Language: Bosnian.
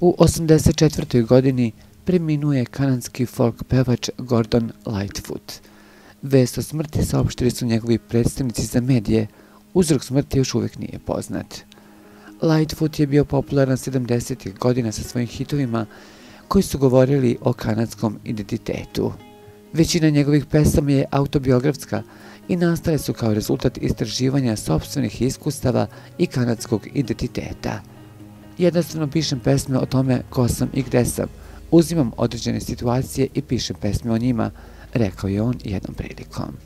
U 84. godini preminuje kanadski folk pevač Gordon Lightfoot. Vest o smrti saopštili su njegovi predstavnici za medije, uzrok smrti još uvijek nije poznat. Lightfoot je bio popularan 70. godina sa svojim hitovima koji su govorili o kanadskom identitetu. Većina njegovih pesama je autobiografska i nastale su kao rezultat istraživanja sobstvenih iskustava i kanadskog identiteta. Jednostavno pišem pesme o tome ko sam i gde sam, uzimam određene situacije i pišem pesme o njima, rekao je on jednom prilikom.